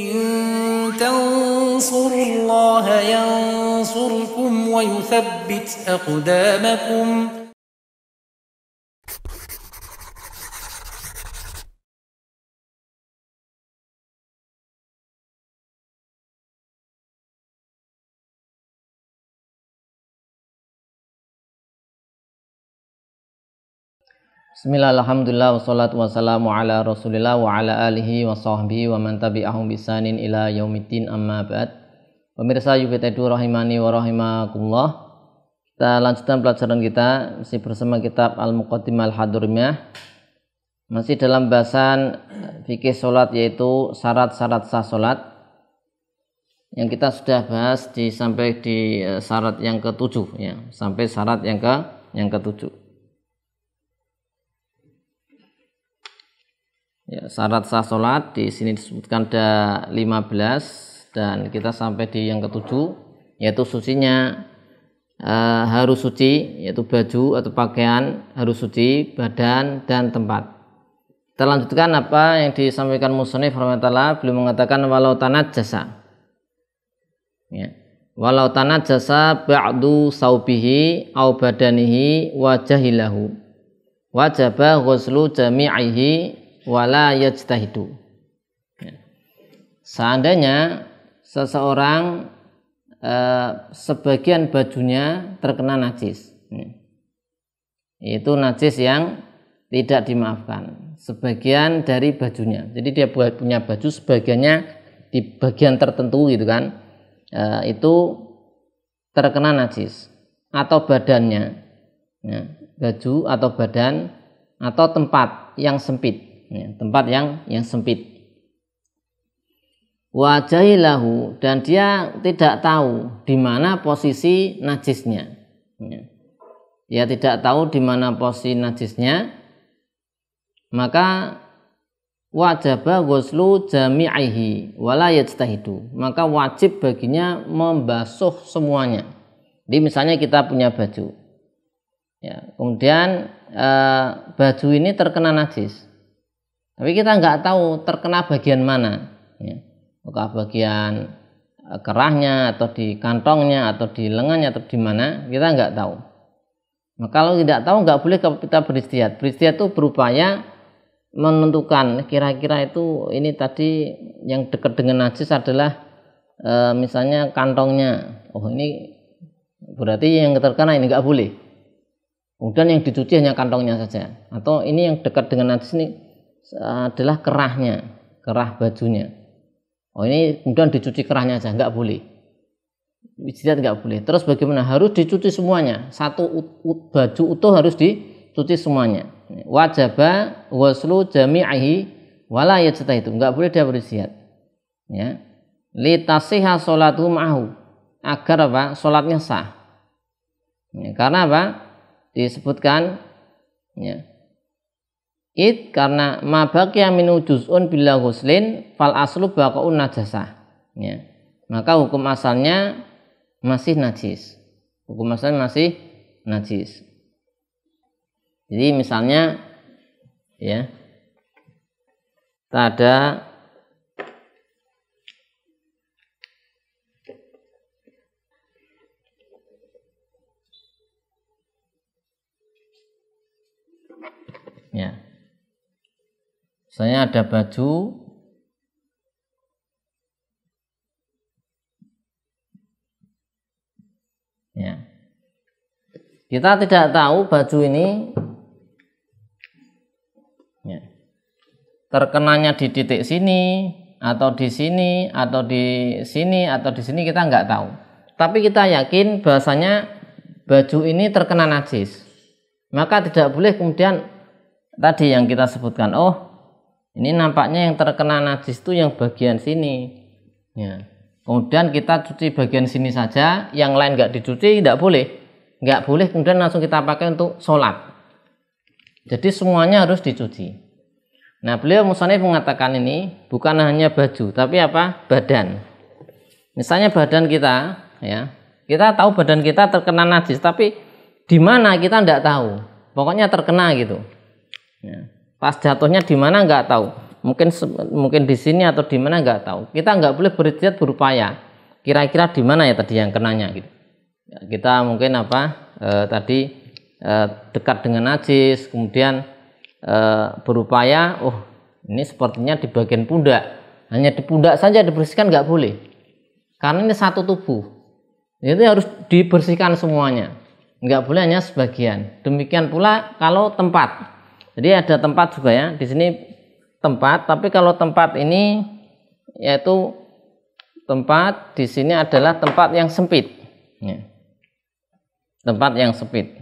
إن تنصروا الله ينصركم ويثبت أقدامكم Bismillah, alhamdulillah, wassalatu wassalamu ala rasulillah wa ala alihi wa sahbihi wa man tabi'ahum bisanin ila yaumiddin. Amma ba'd. Pemirsa Yubitedu rahimani wa rahimakumullah. Kita lanjutkan pelajaran kita. Masih bersama kitab Al-Muqaddimah Al-Hadrimiyah. Masih dalam bahasan fikih sholat yaitu syarat-syarat sah sholat. Yang kita sudah bahas di sampai di eh, syarat yang ketujuh ya. Sampai syarat yang ke yang ketujuh Ya, syarat sah sholat di sini disebutkan ada 15 dan kita sampai di yang ketujuh yaitu sucinya uh, harus suci yaitu baju atau pakaian harus suci badan dan tempat. Kita lanjutkan apa yang disampaikan musonif rahmatullah beliau mengatakan walau tanat jasa. Ya. Walau tanat jasa ba'du saubihi au badanihi wajahilahu wajaba ghuslu jami'ihi wala yajtahidu. Ya. Seandainya seseorang eh, sebagian bajunya terkena najis, ya. itu najis yang tidak dimaafkan. Sebagian dari bajunya. Jadi dia punya baju sebagiannya di bagian tertentu gitu kan, eh, itu terkena najis atau badannya, ya. baju atau badan atau tempat yang sempit ya, tempat yang yang sempit. Wajahilahu dan dia tidak tahu di mana posisi najisnya. Ya. dia tidak tahu di mana posisi najisnya. Maka wajaba ghuslu jami'ihi wala yajtahidu. Maka wajib baginya membasuh semuanya. Jadi misalnya kita punya baju. Ya kemudian eh, baju ini terkena najis tapi kita nggak tahu terkena bagian mana, ya. apakah bagian e, kerahnya atau di kantongnya atau di lengannya atau di mana kita nggak tahu. Nah, kalau tidak tahu nggak boleh kita beristiad. Beristiad itu berupaya menentukan kira-kira itu ini tadi yang dekat dengan najis adalah e, misalnya kantongnya. Oh ini berarti yang terkena ini nggak boleh. Kemudian yang dicuci hanya kantongnya saja. Atau ini yang dekat dengan najis ini adalah kerahnya, kerah bajunya. Oh ini kemudian dicuci kerahnya aja, nggak boleh. Ijtihad nggak boleh. Terus bagaimana? Harus dicuci semuanya. Satu baju utuh harus dicuci semuanya. Wajaba waslu jami'ihi wala itu nggak boleh dia beristihad. Ya. Litasiha sholatu ma'ahu agar apa? Sholatnya sah. Ya, karena apa? Disebutkan ya, It karena ma baqiya minu juz'un bila ghuslin fal aslu baqaun najasah. Ya. Maka hukum asalnya masih najis. Hukum asalnya masih najis. Jadi misalnya ya ada saya ada baju. Ya. Kita tidak tahu baju ini. Ya, terkenanya di titik sini atau di sini atau di sini atau di sini kita nggak tahu. Tapi kita yakin bahasanya baju ini terkena najis. Maka tidak boleh kemudian tadi yang kita sebutkan oh ini nampaknya yang terkena najis itu yang bagian sini. Ya. Kemudian kita cuci bagian sini saja, yang lain nggak dicuci tidak boleh. Nggak boleh kemudian langsung kita pakai untuk sholat. Jadi semuanya harus dicuci. Nah beliau Musanif mengatakan ini bukan hanya baju, tapi apa? Badan. Misalnya badan kita, ya kita tahu badan kita terkena najis, tapi di mana kita tidak tahu. Pokoknya terkena gitu. Ya. Pas jatuhnya di mana nggak tahu. mungkin mungkin di sini atau di mana nggak tahu. Kita nggak boleh beristihad berupaya. Kira-kira di mana ya tadi yang kenanya gitu. Ya, kita mungkin apa e, tadi e, dekat dengan najis kemudian e, berupaya oh ini sepertinya di bagian pundak. Hanya di pundak saja dibersihkan nggak boleh. Karena ini satu tubuh. Itu harus dibersihkan semuanya. Nggak boleh hanya sebagian. Demikian pula kalau tempat jadi ada tempat juga ya di sini tempat tapi kalau tempat ini yaitu tempat di sini adalah tempat yang sempit ya. tempat yang sempit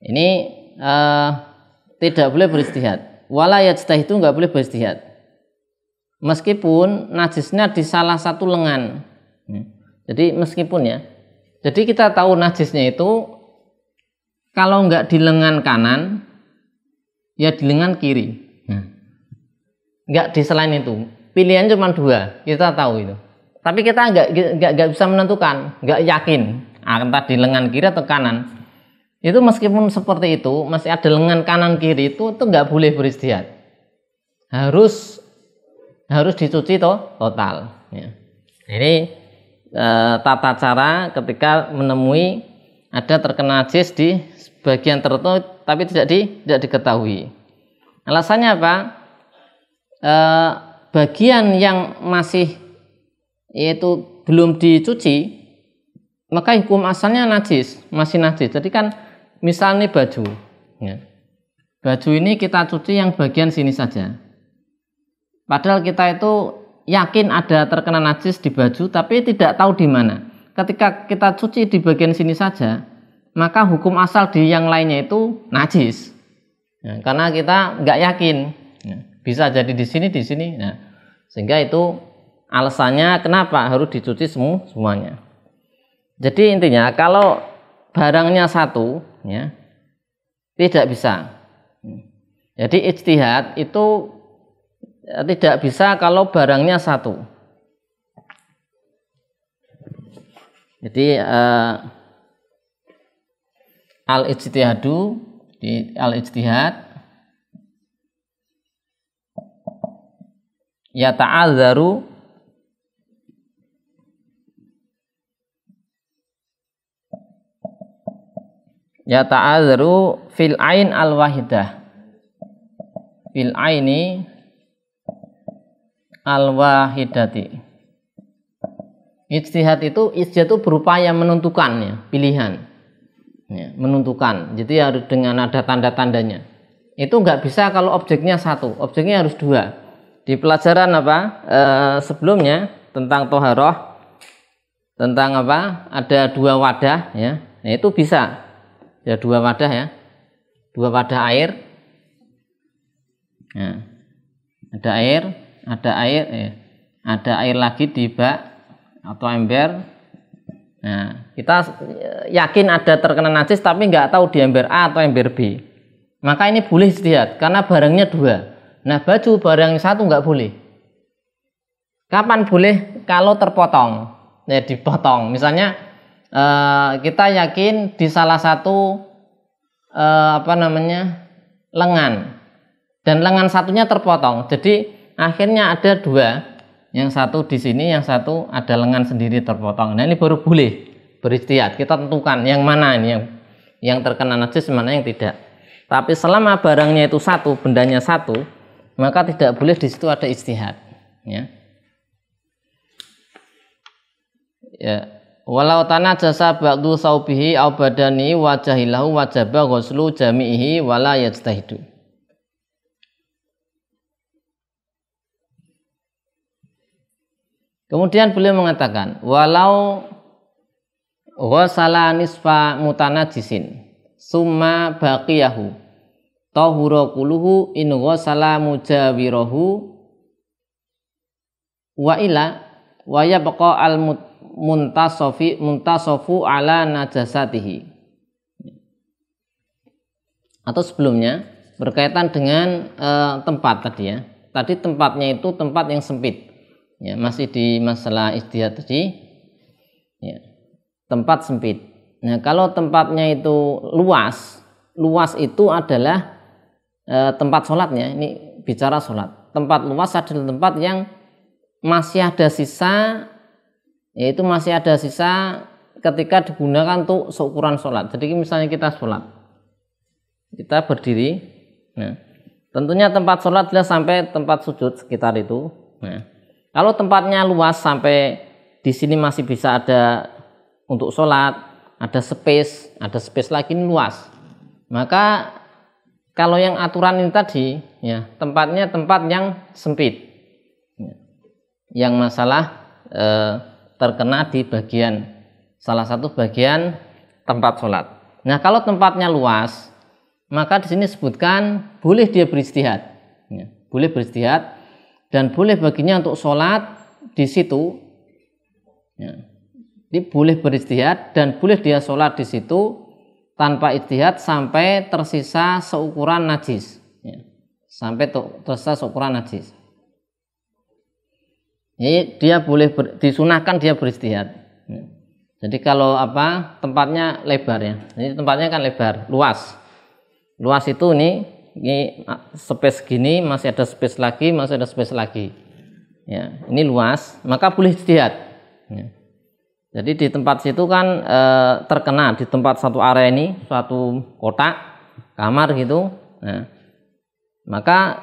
ini uh, tidak boleh beristihad. Walayat itu nggak boleh beristihad. Meskipun najisnya di salah satu lengan. Ya. Jadi meskipun ya. Jadi kita tahu najisnya itu kalau nggak di lengan kanan, ya di lengan kiri. Ya. Nggak di selain itu. Pilihan cuma dua. Kita tahu itu. Tapi kita nggak nggak bisa menentukan, nggak yakin entah di lengan kiri atau kanan itu meskipun seperti itu masih ada lengan kanan kiri itu itu nggak boleh beristihad harus harus dicuci toh total ya. ini e, tata cara ketika menemui ada terkena najis di bagian tertentu tapi tidak di tidak diketahui. Alasannya apa? E, bagian yang masih yaitu belum dicuci maka hukum asalnya najis masih najis. Jadi kan misal nih baju ya. baju ini kita cuci yang bagian sini saja. Padahal kita itu yakin ada terkena najis di baju tapi tidak tahu di mana. Ketika kita cuci di bagian sini saja maka hukum asal di yang lainnya itu najis. Ya, karena kita nggak yakin. Ya, bisa jadi di sini di sini. Nah sehingga itu alasannya kenapa harus dicuci semua semuanya. Jadi intinya kalau barangnya satu ya tidak bisa. Jadi ijtihad itu ya, tidak bisa kalau barangnya satu. Jadi eh, al ijtihadu di al ijtihad ya ta'azzaru ya ta'adzaru fil ain al wahidah fil aini al wahidati ijtihad itu ijtihad itu berupaya menentukan ya pilihan ya, menentukan jadi harus dengan ada tanda-tandanya. Itu nggak bisa kalau objeknya satu. Objeknya harus dua. Di pelajaran apa e, sebelumnya tentang toharoh tentang apa ada dua wadah ya. Nah, itu bisa. Ya dua wadah ya. Dua wadah air. Ya. ada air ada air ya. ada air lagi di bak atau ember nah. Kita yakin ada terkena najis tapi nggak tahu di ember A atau ember B. Maka ini boleh istihad karena barangnya dua. Nah baju barang satu nggak boleh. Kapan boleh? Kalau terpotong. Ya dipotong. Misalnya Eh, kita yakin di salah satu uh, apa namanya lengan. Dan lengan satunya terpotong. Jadi akhirnya ada dua, yang satu di sini, yang satu ada lengan sendiri terpotong. Nah ini baru boleh beristiad. Kita tentukan yang mana ini yang yang terkena najis, mana yang tidak. Tapi selama barangnya itu satu, bendanya satu, maka tidak boleh di situ ada istihad. Ya. Ya, Walau tanah jasa ba'du saubihi au badani wajahilahu wajaba ghuslu jami'ihi wala yajtahidu. Kemudian beliau mengatakan, walau ghasala nisfa mutanajisin summa baqiyahu tahura kuluhu in ghasala mujawirahu wa ila wa yabqa al muntasofi muntasofu ala najasatihi. Atau sebelumnya berkaitan dengan e, tempat tadi ya. Tadi tempatnya itu tempat yang sempit ya masih di masalah istihad tadi. Ya tempat sempit. Nah kalau tempatnya itu luas luas itu adalah e, tempat sholatnya. Ini bicara sholat. Tempat luas adalah tempat yang masih ada sisa yaitu masih ada sisa ketika digunakan untuk seukuran sholat. Jadi misalnya kita sholat. Kita berdiri. Nah tentunya tempat sholat adalah sampai tempat sujud sekitar itu. Nah kalau tempatnya luas sampai di sini masih bisa ada untuk sholat ada space ada space lagi ini luas maka kalau yang aturan ini tadi, ya tempatnya tempat yang sempit, ya. yang masalah eh, terkena di bagian salah satu bagian tempat sholat. Nah kalau tempatnya luas, maka di sini sebutkan boleh dia beristihad, ya. boleh beristihad dan boleh baginya untuk sholat di situ. Ya. Ini boleh beristihad dan boleh dia sholat di situ tanpa istihad sampai tersisa seukuran najis ya. sampai tersisa seukuran najis jadi dia boleh ber, disunahkan dia beristihad ya. jadi kalau apa tempatnya lebar ya jadi tempatnya kan lebar luas luas itu ini ini space gini masih ada space lagi masih ada space lagi ya ini luas maka boleh istihad ya. Jadi di tempat situ kan e, terkena di tempat satu area ini suatu kotak kamar gitu. Nah, maka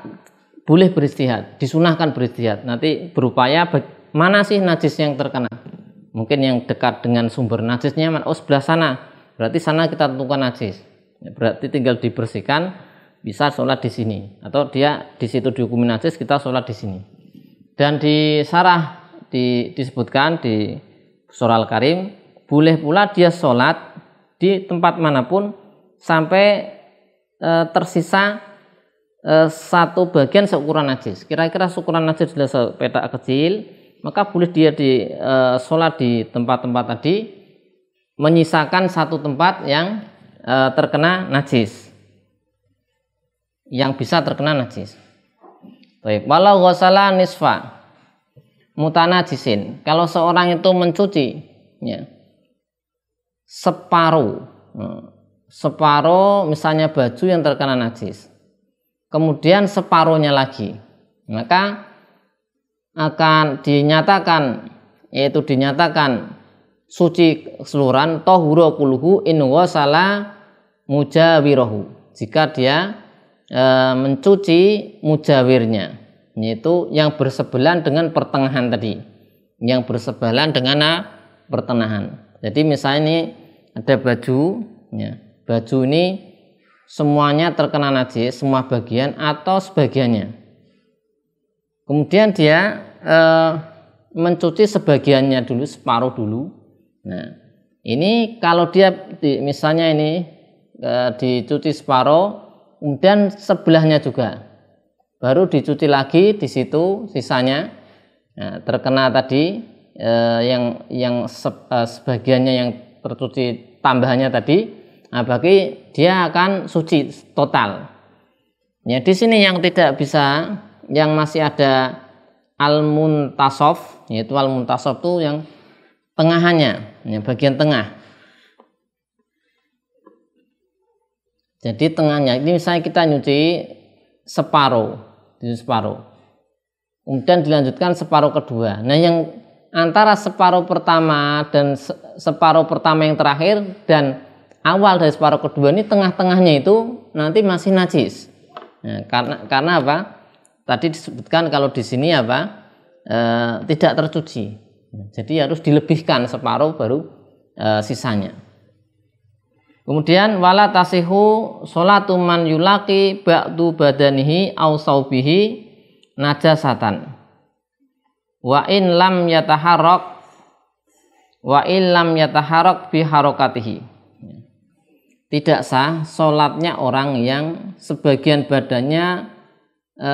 boleh beristihad, disunahkan beristihad. Nanti berupaya mana sih najis yang terkena? Mungkin yang dekat dengan sumber najisnya, oh sebelah sana. Berarti sana kita tentukan najis. Berarti tinggal dibersihkan, bisa sholat di sini. Atau dia di situ dihukumi najis, kita sholat di sini. Dan di sarah di, disebutkan di surah Al-Karim boleh pula dia sholat di tempat mana pun sampai e, tersisa e, satu bagian seukuran najis kira-kira seukuran najis adalah sepetak kecil maka boleh dia di e, sholat di tempat-tempat tadi menyisakan satu tempat yang e, terkena najis yang bisa terkena najis. Baik, walau ghasala nisfa mutanajisin. Kalau seorang itu mencuci ya, separuh, hmm, separuh misalnya baju yang terkena najis, kemudian separuhnya lagi, maka akan dinyatakan yaitu dinyatakan suci keseluruhan tohuro kuluhu in wasala mujawirohu jika dia e, mencuci mujawirnya yaitu yang bersebelan dengan pertengahan tadi yang bersebelan dengan ah, pertengahan. Jadi misalnya ini ada baju ya, baju ini semuanya terkena najis semua bagian atau sebagiannya. Kemudian dia e, mencuci sebagiannya dulu separuh dulu. Nah ini kalau dia di, misalnya ini e, dicuci separuh kemudian sebelahnya juga. Baru dicuci lagi di situ sisanya. Nah, terkena tadi eh, yang yang se, eh, sebagiannya yang tercuci tambahannya tadi. Nah, bagi dia akan suci total. Ya di sini yang tidak bisa yang masih ada al muntasof yaitu al muntasof itu yang tengahannya. Ya, bagian tengah jadi tengahnya ini misalnya kita nyuci separuh di separuh. Kemudian dilanjutkan separuh kedua. Nah, yang antara separuh pertama dan separuh pertama yang terakhir dan awal dari separuh kedua ini tengah-tengahnya itu nanti masih najis. Nah, karena karena apa? Tadi disebutkan kalau di sini apa? E, tidak tercuci. Jadi harus dilebihkan separuh baru e, sisanya. Kemudian wala tasihu sholatu man yulaki ba'du badanihi au saubihi najasatan. Wa in lam yataharrak wa in lam yataharrak bi harokatihi. Tidak sah sholatnya orang yang sebagian badannya e,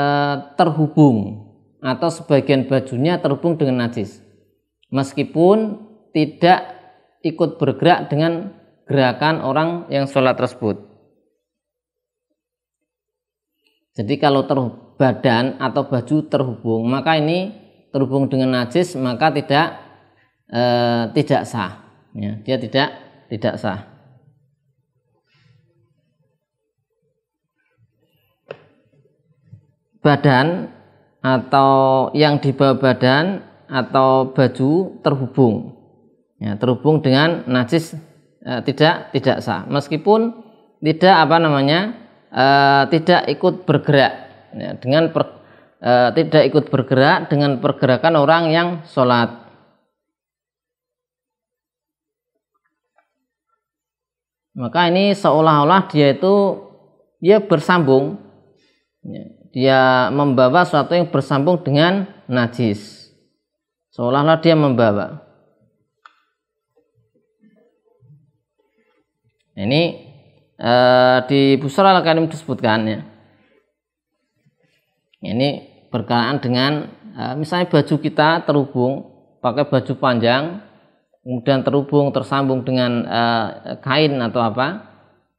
terhubung atau sebagian bajunya terhubung dengan najis. Meskipun tidak ikut bergerak dengan gerakan orang yang sholat tersebut. Jadi kalau terbadan atau baju terhubung, maka ini terhubung dengan najis, maka tidak e, tidak sah. Ya, dia tidak tidak sah. badan atau yang di bawah badan atau baju terhubung ya, terhubung dengan najis eh, tidak tidak sah. Meskipun tidak apa namanya eh, tidak ikut bergerak. Ya, dengan per, eh, tidak ikut bergerak dengan pergerakan orang yang sholat. Maka ini seolah-olah dia itu dia bersambung. Ya, dia membawa sesuatu yang bersambung dengan najis. Seolah-olah dia membawa ini eh, di Busra al-Karim disebutkan ya. Ini berkenaan dengan eh, misalnya baju kita terhubung pakai baju panjang kemudian terhubung tersambung dengan uh, kain atau apa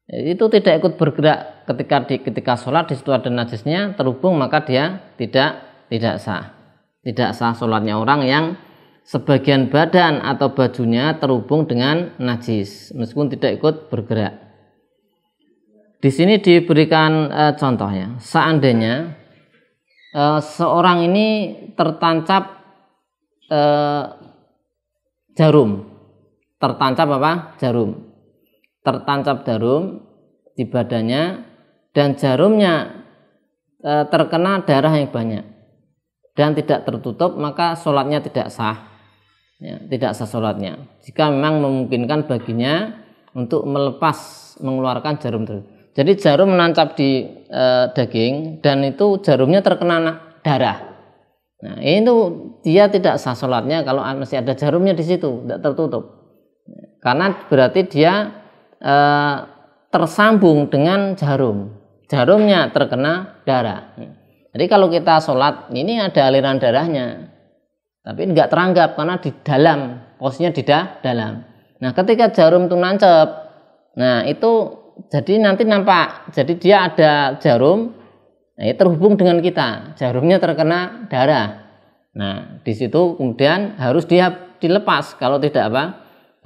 itu tidak ikut bergerak ketika di ketika sholat di situ ada najisnya terhubung maka dia tidak tidak sah. Tidak sah sholatnya orang yang sebagian badan atau bajunya terhubung dengan najis meskipun tidak ikut bergerak. Di sini diberikan e, contohnya seandainya e, seorang ini tertancap e, jarum. Tertancap apa? Jarum. Tertancap jarum di badannya dan jarumnya e, terkena darah yang banyak dan tidak tertutup maka sholatnya tidak sah ya, tidak sah sholatnya jika memang memungkinkan baginya untuk melepas mengeluarkan jarum tersebut jadi jarum menancap di e, daging dan itu jarumnya terkena darah Nah, itu dia tidak sah sholatnya kalau masih ada jarumnya di situ, tidak tertutup. Karena berarti dia e, tersambung dengan jarum. Jarumnya terkena darah. Jadi kalau kita sholat, ini ada aliran darahnya. Tapi nggak teranggap karena di dalam, posisinya di dalam. Nah, ketika jarum itu nancep, nah itu jadi nanti nampak, jadi dia ada jarum, Nah, terhubung dengan kita, jarumnya terkena darah. Nah, di situ kemudian harus dia dilepas kalau tidak apa?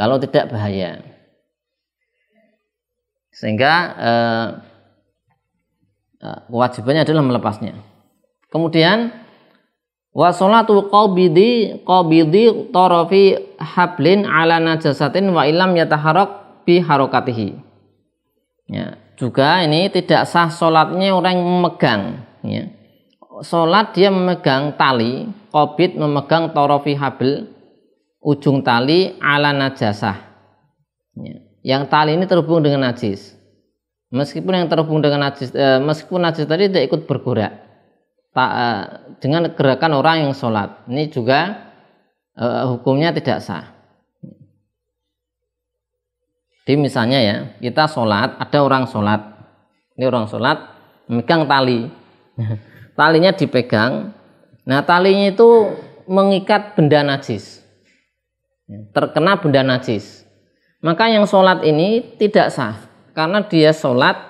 Kalau tidak bahaya. Sehingga eh, eh kewajibannya adalah melepasnya. Kemudian wa salatu qabidi qabidi tarafi hablin ala najasatin wa ilam yataharak bi harokatihi. Ya, juga ini tidak sah sholatnya orang yang memegang ya. sholat dia memegang tali kobit memegang torofi habel ujung tali ala najasah ya. yang tali ini terhubung dengan najis meskipun yang terhubung dengan najis eh, meskipun najis tadi tidak ikut bergerak dengan gerakan orang yang sholat ini juga eh, hukumnya tidak sah jadi misalnya ya, kita sholat, ada orang sholat. Ini orang sholat, memegang tali. Talinya dipegang. Nah talinya itu mengikat benda najis. Terkena benda najis. Maka yang sholat ini tidak sah. Karena dia sholat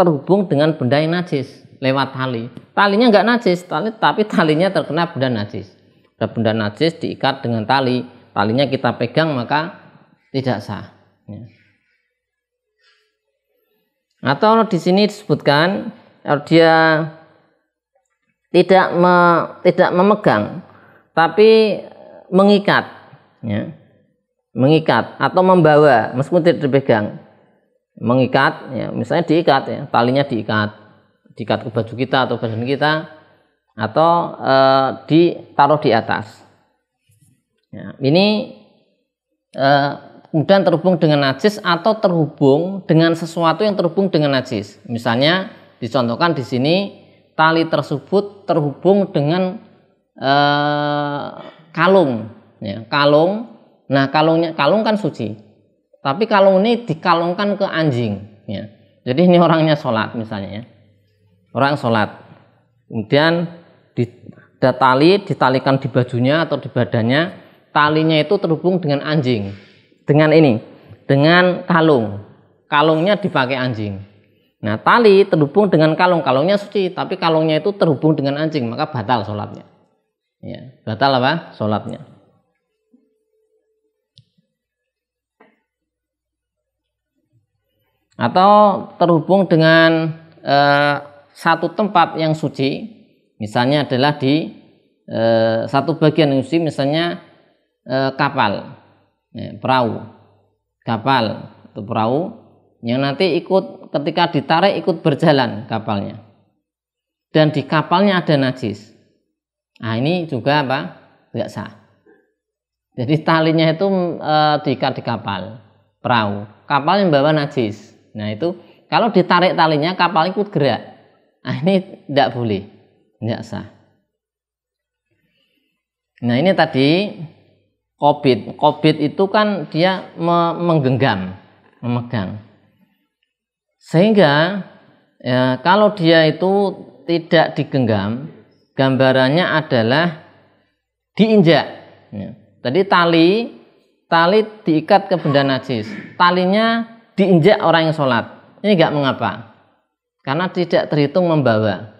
terhubung dengan benda yang najis. Lewat tali. Talinya nggak najis, tali, tapi talinya terkena benda najis. Ada benda najis diikat dengan tali. Talinya kita pegang maka tidak sah. Ya. Atau di sini disebutkan dia tidak me, tidak memegang tapi mengikat ya. mengikat atau membawa meskipun tidak dipegang mengikat ya misalnya diikat ya talinya diikat diikat ke baju kita atau badan kita atau e, ditaruh di atas ya, ini e, kemudian terhubung dengan najis atau terhubung dengan sesuatu yang terhubung dengan najis. Misalnya dicontohkan di sini tali tersebut terhubung dengan eh, kalung, ya, kalung. Nah kalungnya kalung kan suci, tapi kalung ini dikalungkan ke anjing. Ya. Jadi ini orangnya sholat misalnya ya, orang sholat, kemudian di, ada tali ditalikan di bajunya atau di badannya, talinya itu terhubung dengan anjing dengan ini, dengan kalung. Kalungnya dipakai anjing. Nah, tali terhubung dengan kalung. Kalungnya suci, tapi kalungnya itu terhubung dengan anjing, maka batal sholatnya. Ya, batal apa? Sholatnya. Atau terhubung dengan eh, satu tempat yang suci, Misalnya adalah di e, satu bagian fungsi misalnya e, kapal, ya, perahu, kapal atau perahu yang nanti ikut ketika ditarik ikut berjalan kapalnya. Dan di kapalnya ada najis. Nah ini juga apa? Tidak sah. Jadi talinya itu e, diikat di kapal, perahu. Kapal yang bawa najis. Nah itu kalau ditarik talinya kapal ikut gerak. Nah, ini tidak boleh, tidak sah. Nah ini tadi kobit. Kobit itu kan dia menggenggam, memegang. Sehingga ya, kalau dia itu tidak digenggam, gambarannya adalah diinjak. Ya. Tadi tali, tali diikat ke benda najis. Talinya diinjak orang yang sholat. Ini nggak mengapa karena tidak terhitung membawa.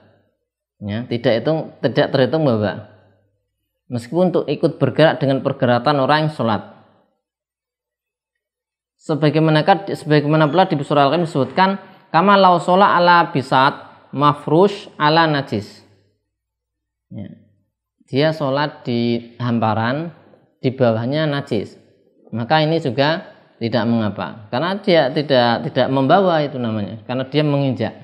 Ya tidak itu tidak terhitung membawa. Meskipun untuk ikut bergerak dengan pergerakan orang yang sholat. Sebagaimana sebagaimana pula di surah al disebutkan kama lau sholat ala bisat mafrush ala najis. Ya. dia sholat di hamparan di bawahnya najis. Maka ini juga tidak mengapa. Karena dia tidak tidak membawa itu namanya. Karena dia menginjak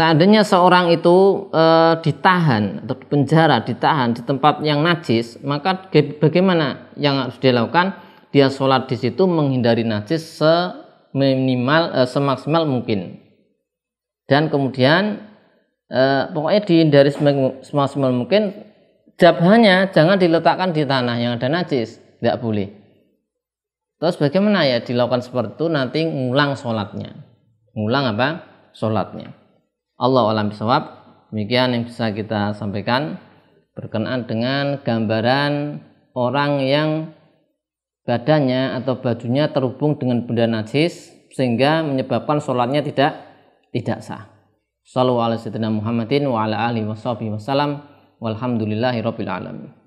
Seandainya seorang itu e, ditahan atau penjara, ditahan di tempat yang najis, maka bagaimana yang harus dilakukan? Dia sholat di situ menghindari najis seminimal, e, semaksimal mungkin. Dan kemudian e, pokoknya dihindari semaksimal mungkin. Jabhanya jangan diletakkan di tanah yang ada najis, tidak boleh. Terus bagaimana ya dilakukan seperti itu? Nanti ngulang sholatnya, ngulang apa? Sholatnya. Allah alam bisawab. Demikian yang bisa kita sampaikan berkenaan dengan gambaran orang yang badannya atau bajunya terhubung dengan benda najis sehingga menyebabkan sholatnya tidak tidak sah. Sallallahu alaihi Muhammadin wa ala alihi wasallam walhamdulillahi rabbil alamin.